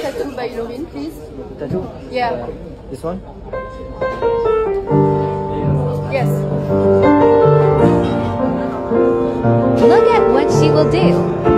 tattoo by Lorin, please? Tattoo? Yeah. Uh, this one? Yes. Look at what she will do.